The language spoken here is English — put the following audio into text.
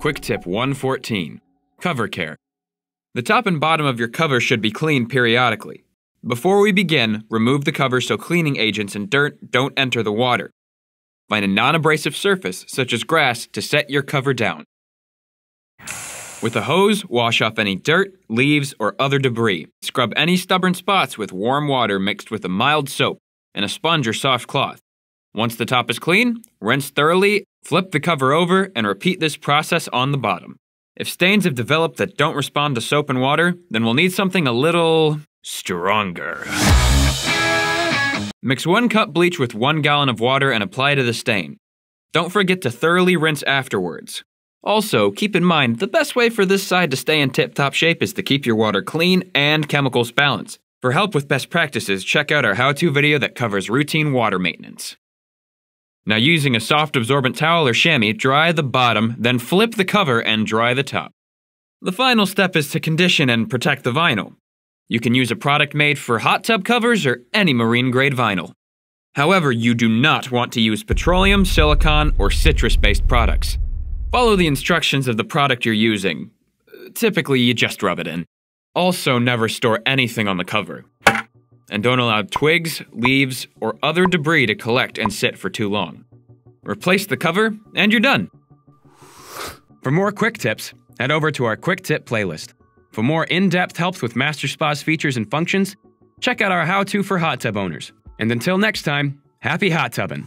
Quick Tip 114 Cover Care. The top and bottom of your cover should be cleaned periodically. Before we begin, remove the cover so cleaning agents and dirt don't enter the water. Find a non abrasive surface, such as grass, to set your cover down. With a hose, wash off any dirt, leaves, or other debris. Scrub any stubborn spots with warm water mixed with a mild soap and a sponge or soft cloth. Once the top is clean, rinse thoroughly, flip the cover over, and repeat this process on the bottom. If stains have developed that don't respond to soap and water, then we'll need something a little stronger. Mix one cup bleach with one gallon of water and apply to the stain. Don't forget to thoroughly rinse afterwards. Also, keep in mind the best way for this side to stay in tip top shape is to keep your water clean and chemicals balanced. For help with best practices, check out our how to video that covers routine water maintenance. Now, using a soft absorbent towel or chamois, dry the bottom, then flip the cover and dry the top. The final step is to condition and protect the vinyl. You can use a product made for hot tub covers or any marine grade vinyl. However, you do not want to use petroleum, silicone, or citrus based products. Follow the instructions of the product you're using. Typically, you just rub it in. Also, never store anything on the cover. And don't allow twigs, leaves, or other debris to collect and sit for too long. Replace the cover, and you're done. For more quick tips, head over to our quick tip playlist. For more in depth helps with Master Spa's features and functions, check out our how to for hot tub owners. And until next time, happy hot tubbing.